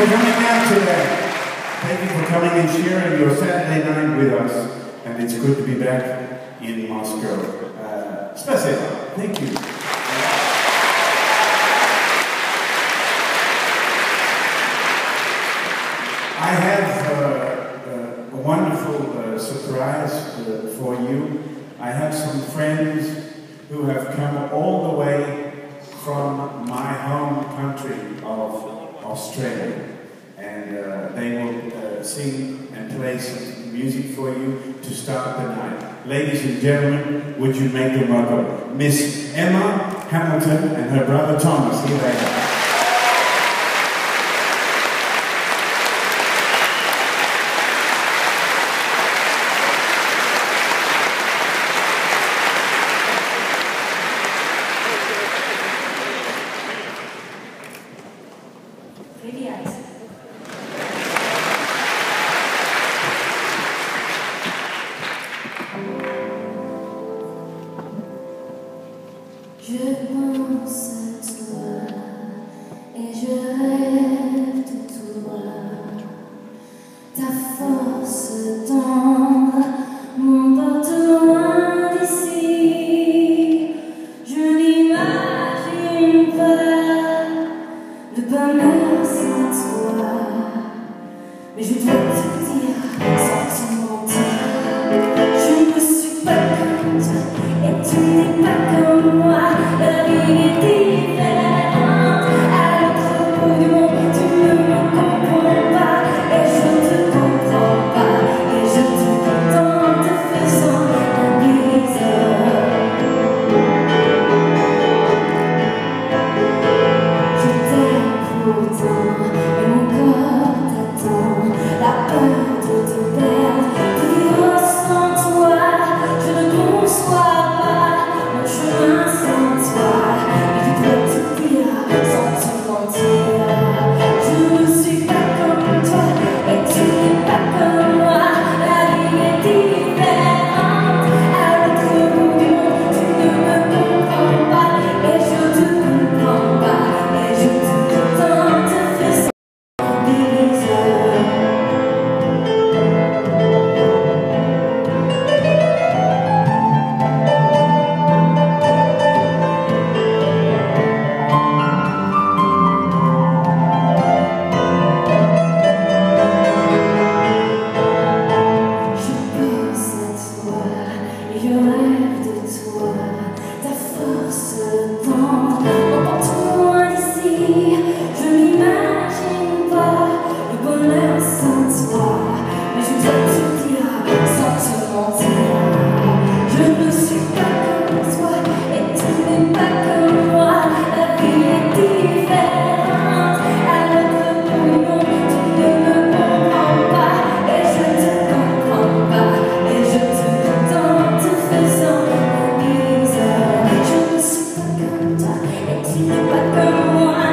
for coming out today. Thank you for coming and sharing your Saturday night with us. And it's good to be back in Moscow. Uh, Spasibo. Thank you. I have uh, uh, a wonderful uh, surprise uh, for you. I have some friends who have come all the way from my home Australia. And uh, they will uh, sing and play some music for you to start the night. Ladies and gentlemen, would you make them welcome Miss Emma Hamilton and her brother Thomas. Here they are. Je pense à toi et je rêve de toi, ta force dans cerita kamu lagi di un bisou.